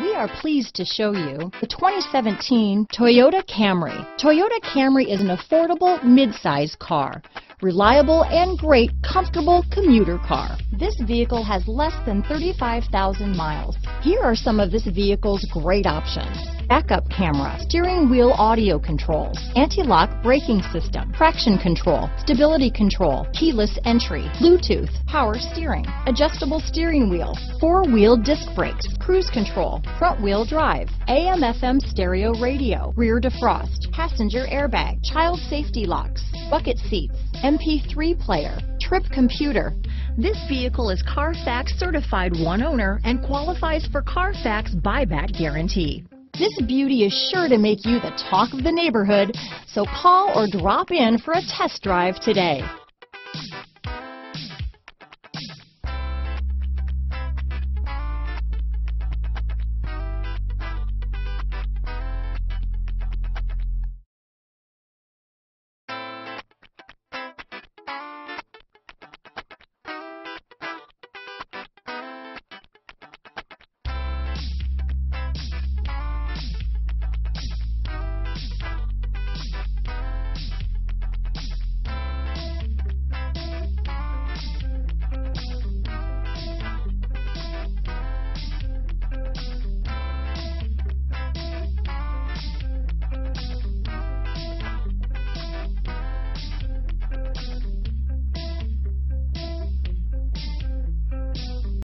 We are pleased to show you the 2017 Toyota Camry. Toyota Camry is an affordable mid-size car. Reliable and great comfortable commuter car. This vehicle has less than 35,000 miles. Here are some of this vehicle's great options. Backup camera, steering wheel audio controls, anti-lock braking system, traction control, stability control, keyless entry, Bluetooth, power steering, adjustable steering wheel, four-wheel disc brakes, cruise control, front wheel drive, AM FM stereo radio, rear defrost, passenger airbag, child safety locks, bucket seats, MP3 player, trip computer. This vehicle is Carfax certified one owner and qualifies for Carfax buyback guarantee. This beauty is sure to make you the talk of the neighborhood, so call or drop in for a test drive today.